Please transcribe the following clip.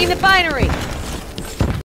The binary.